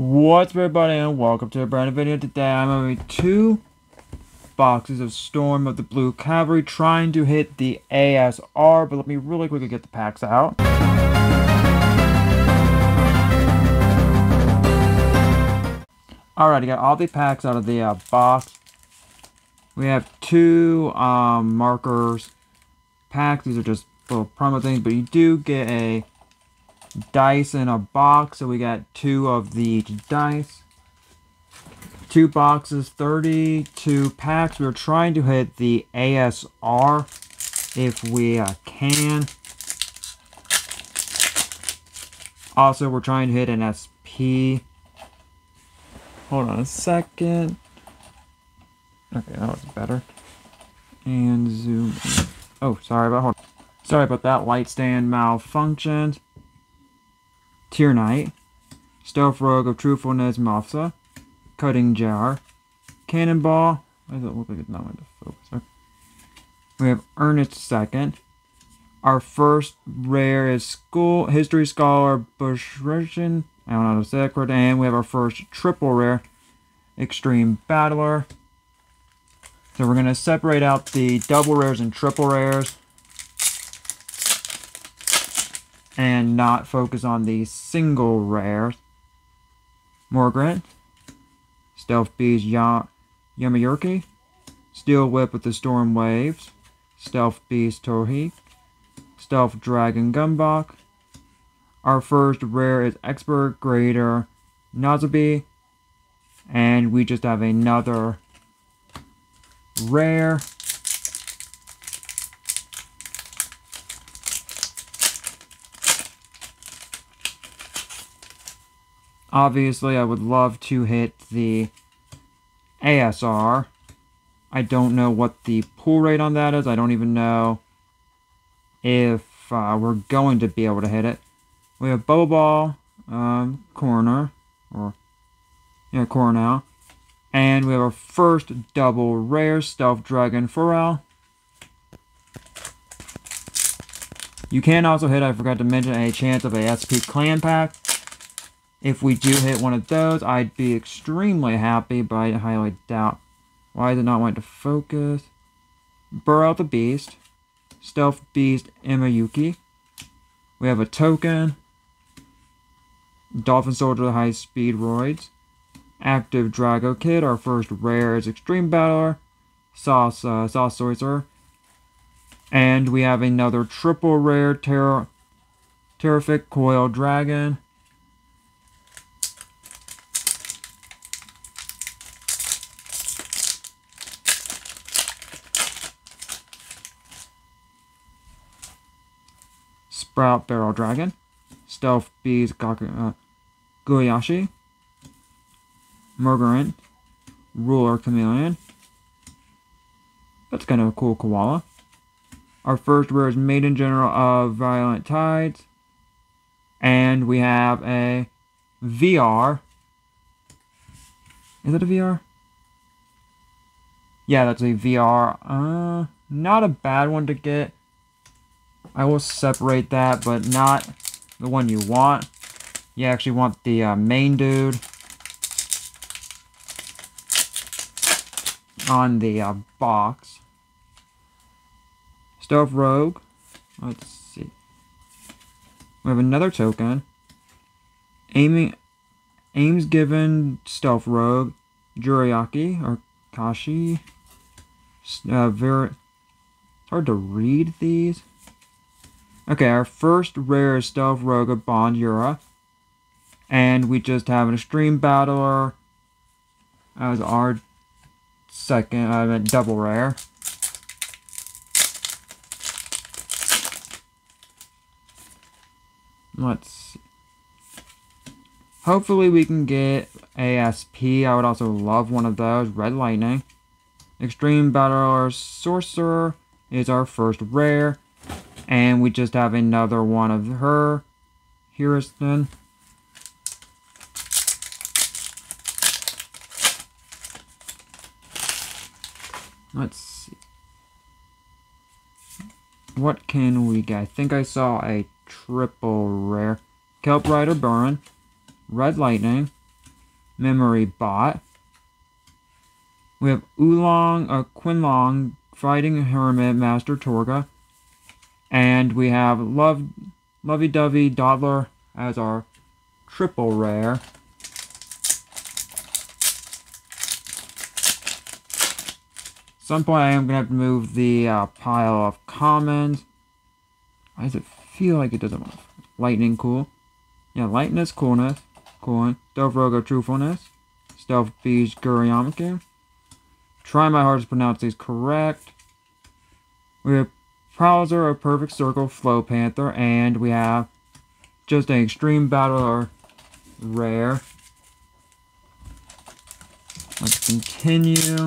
What's up everybody and welcome to a brand new video. Today I'm opening two boxes of Storm of the Blue Cavalry trying to hit the ASR, but let me really quickly get the packs out. Alright, I got all the packs out of the uh, box. We have two um, markers packs. These are just little promo things, but you do get a dice in a box. So we got two of the dice. Two boxes, 32 packs. We're trying to hit the ASR if we uh, can. Also, we're trying to hit an SP. Hold on a second. Okay, that was better. And zoom in. Oh, sorry about hold Sorry about that. Light stand malfunctioned. Tier Knight, Stealth Rogue of Truthfulness Mafsa, Cutting Jar, Cannonball, why does it look like it's not going to focus? We have Ernest Second. Our first rare is School History Scholar Bushration. I don't know how to say that. And we have our first triple rare, Extreme Battler. So we're going to separate out the double rares and triple rares. And not focus on the single rares. Morgrant, Stealth Beast ya Yamayurki, Steel Whip with the Storm Waves, Stealth Beast Tohi, Stealth Dragon Gumbok. Our first rare is Expert Grader Nazabi, and we just have another rare Obviously, I would love to hit the ASR. I don't know what the pull rate on that is. I don't even know if uh, we're going to be able to hit it. We have Bow Ball, um, Corner, or, yeah, Cornell. And we have our first double rare Stealth Dragon Pharrell. You can also hit, I forgot to mention, a chance of a SP Clan Pack. If we do hit one of those, I'd be extremely happy, but I highly doubt. Why is it not wanting to focus? Burrow the Beast. Stealth Beast Emayuki. We have a token. Dolphin Soldier High Speed Roids. Active Drago Kid, our first rare is Extreme Battler. Sauce, uh, Sauce Sorcerer. And we have another triple rare Ter Terrific Coil Dragon. Sprout Barrel Dragon, Stealth Beast Gaku, uh, Guyashi, Murgarin, Ruler Chameleon. That's kind of a cool koala. Our first rare is Maiden General of Violent Tides. And we have a VR. Is it a VR? Yeah, that's a VR. Uh, not a bad one to get. I will separate that, but not the one you want. You actually want the uh, main dude on the uh, box. Stealth Rogue. Let's see. We have another token. Aiming, aims given Stealth Rogue. Juriaki or Kashi. Uh, very, it's hard to read these. Okay, our first rare Stealth Rogue Bond And we just have an Extreme Battler as our second, uh, I meant double rare. Let's see. Hopefully we can get ASP. I would also love one of those. Red Lightning. Extreme Battler Sorcerer is our first rare. And we just have another one of her. Hieriston. Let's see. What can we get? I think I saw a triple rare. Kelp Rider Burn. Red Lightning. Memory Bot. We have Oolong, uh, Quinlong, Fighting Hermit, Master Torga. And we have Love, Lovey Dovey Dawdler as our triple rare. some point I am going to have to move the uh, pile of commons. Why does it feel like it doesn't move? Lightning cool. Yeah, lightness, coolness. Cool. Stealth Rogo Truthfulness. Stealth Beast Guriamaku. Try my hardest to pronounce these correct. We have Prowler a Perfect Circle, Flow Panther, and we have just an Extreme Battler rare. Let's continue.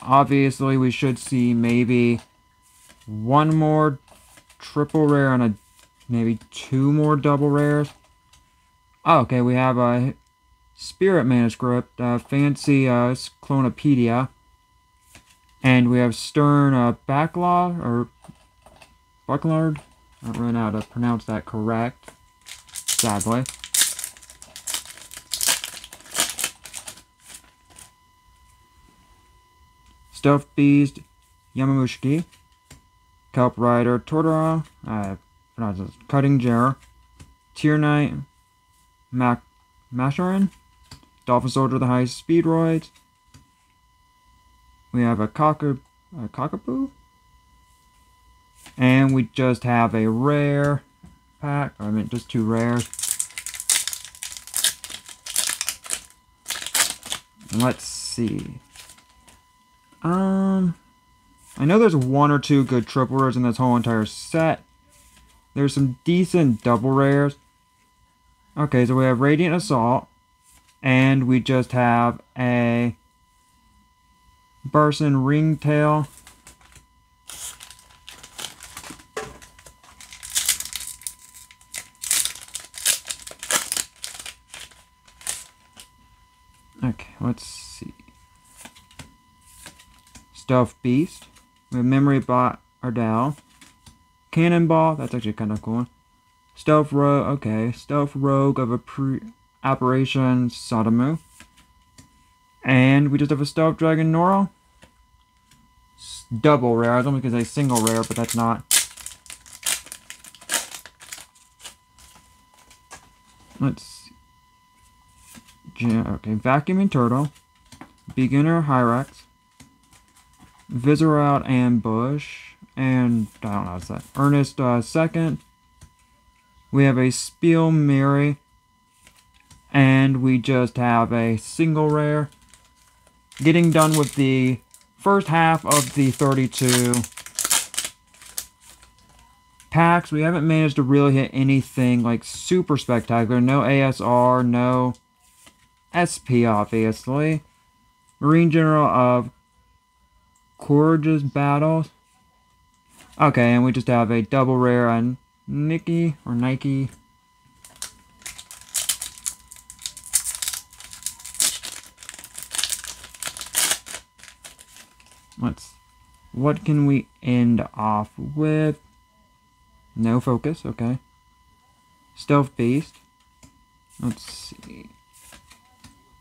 obviously, we should see maybe one more triple rare and a maybe two more double rares. Oh, okay, we have a Spirit Manuscript, uh, Fancy uh, Clonopedia, and we have Stern uh, Backlog, or Bucklard. I don't really know how to pronounce that correct, sadly. Stealth Beast, Yamamushiki, Kelp Rider, Tortora, uh, pronounce this, Cutting Jar, Tier Knight, Mac, Masharin, Dolphin Soldier, the High Speedroids. We have a, cocker, a Cockapoo. And we just have a rare pack. I mean, just two rares. Let's see. Um, I know there's one or two good triple rares in this whole entire set. There's some decent double rares. Okay, so we have Radiant Assault. And we just have a Burson Ringtail. Okay, let's see. Stealth Beast. We have Memory Bot Ardell. Cannonball, that's actually kind of cool. Stealth Rogue, okay. Stealth Rogue of a pre Operation Sodomu. And we just have a Stealth Dragon Noro. Double rare. I was only going single rare, but that's not. Let's see. Okay, Vacuuming Turtle. Beginner Hyrax. Visceral Ambush, and I don't know what's that. Ernest uh, second. We have a Spiel Mary, and we just have a single rare. Getting done with the first half of the 32 packs. We haven't managed to really hit anything like super spectacular. No ASR, no SP, obviously. Marine General of Courageous Battles. Okay, and we just have a double rare on Nikki or Nike. Let's. What can we end off with? No focus, okay. Stealth Beast. Let's see.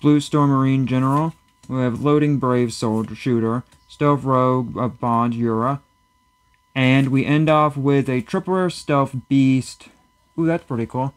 Blue Storm Marine General. We have Loading Brave Soldier Shooter. Stealth Rogue of Bond Yura. And we end off with a triple Stealth Beast. Ooh, that's pretty cool.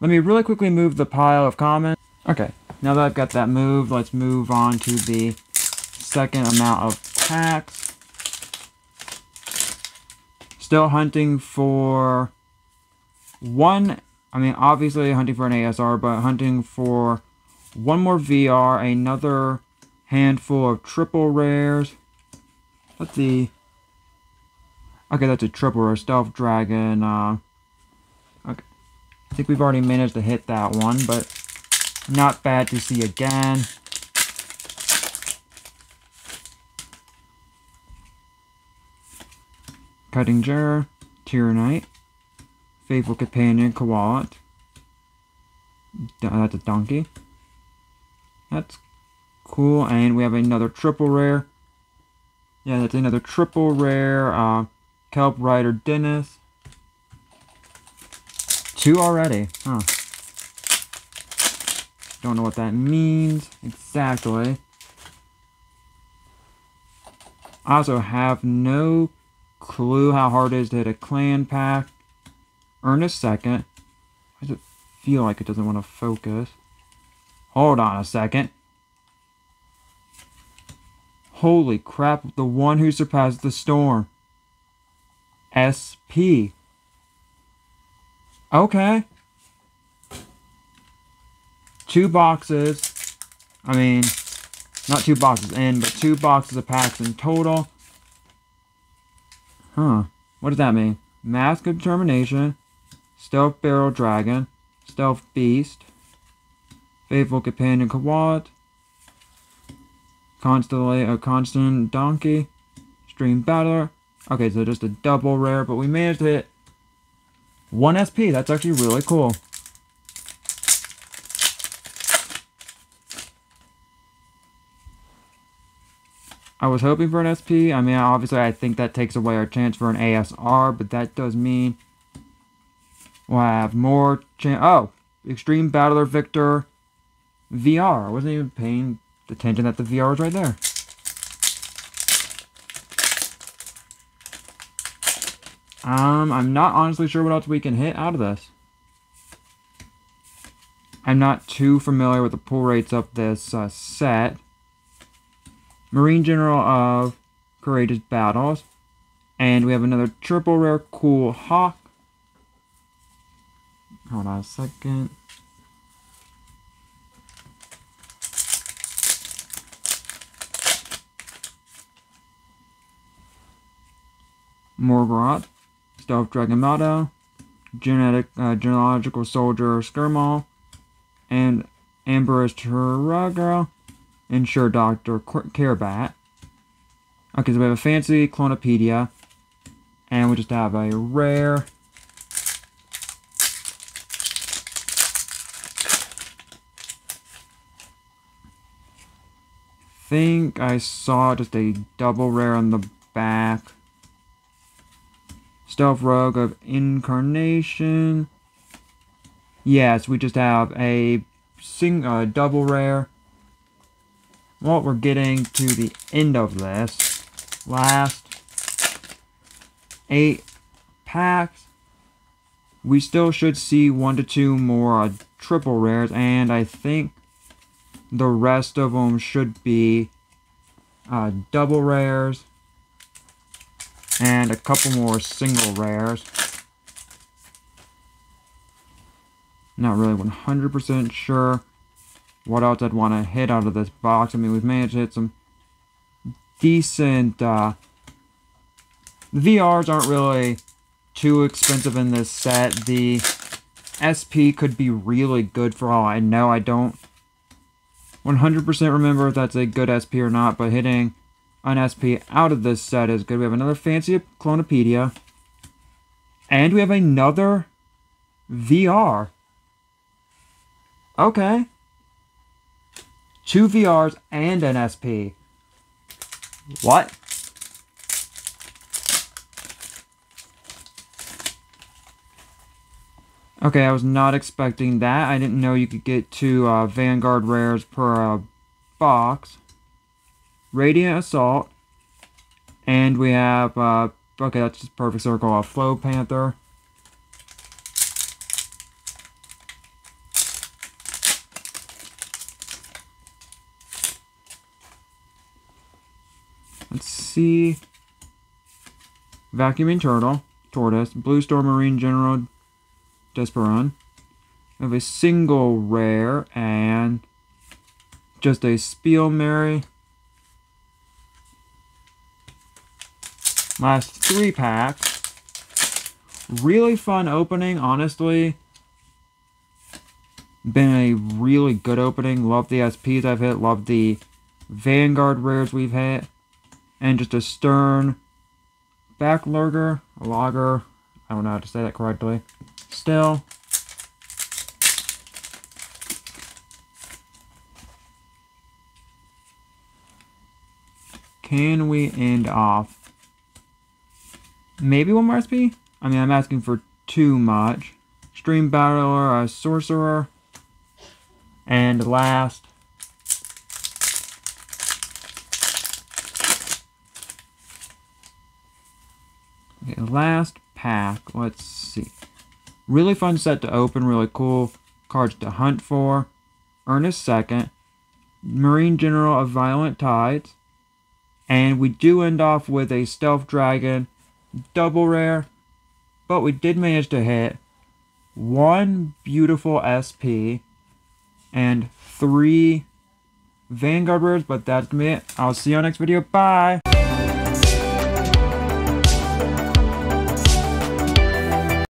Let me really quickly move the pile of comments. Okay, now that I've got that moved, let's move on to the second amount of packs. Still hunting for one, I mean, obviously hunting for an ASR, but hunting for one more VR, another handful of triple rares, Let's see. Okay, that's a triple or stealth dragon. Uh, okay. I think we've already managed to hit that one, but not bad to see again. Cutting Jar, Tyrannite, Faithful Companion, Koalat. That's a donkey. That's cool. And we have another triple rare. Yeah, that's another triple rare. Uh, Kelp Rider Dennis. Two already, huh. Don't know what that means exactly. I also have no clue how hard it is to hit a clan pack. Earn a second. Why does it feel like it doesn't want to focus? Hold on a second. Holy crap, the one who surpassed the storm. SP. Okay. Two boxes. I mean, not two boxes in, but two boxes of packs in total. Huh. What does that mean? Mask of Determination, Stealth Barrel Dragon, Stealth Beast, Faithful Companion Kawat, Constantly a Constant Donkey, Stream Battler. Okay, so just a double rare, but we managed to hit 1 SP. That's actually really cool. I was hoping for an SP. I mean, obviously, I think that takes away our chance for an ASR, but that does mean we'll have more chance. Oh, Extreme Battler Victor VR. I wasn't even paying attention that the VR was right there. Um, I'm not honestly sure what else we can hit out of this. I'm not too familiar with the pull rates of this uh, set. Marine General of Courageous Battles. And we have another triple rare cool hawk. Hold on a second. Morgoroth, Stealth Dragon Motto, Genetic uh, Genealogical Soldier Skirmal, and Amber's Turagra, Ensure Dr. Carebat. Okay, so we have a fancy Clonopedia. And we just have a rare. think I saw just a double rare on the back. Stealth Rogue of Incarnation. Yes, we just have a sing uh, double rare well, we're getting to the end of this. Last eight packs. We still should see one to two more uh, triple rares, and I think the rest of them should be uh, double rares and a couple more single rares. Not really 100% sure what else I'd want to hit out of this box. I mean, we've managed to hit some decent, uh, VRs aren't really too expensive in this set. The SP could be really good for all I know. I don't 100% remember if that's a good SP or not, but hitting an SP out of this set is good. We have another fancy Clonopedia. And we have another VR. Okay two VRs, and an SP. What? Okay, I was not expecting that. I didn't know you could get two uh, Vanguard rares per uh, box. Radiant Assault. And we have, uh, okay, that's just perfect circle, a Flow Panther. Sea Vacuuming Turtle, Tortoise, Blue Storm Marine General Desperon. Have a single rare and just a Spielmary. Last three packs. Really fun opening, honestly. Been a really good opening. Love the SPs I've hit. Love the Vanguard rares we've hit and just a stern backlurger, a logger, I don't know how to say that correctly. Still, can we end off maybe one more SP? I mean, I'm asking for too much. Stream Battler, a Sorcerer. And last, last pack. Let's see. Really fun set to open. Really cool cards to hunt for. Ernest Second. Marine General of Violent Tides. And we do end off with a Stealth Dragon. Double rare. But we did manage to hit one beautiful SP and three Vanguard rares. But that's me. I'll see you on next video. Bye.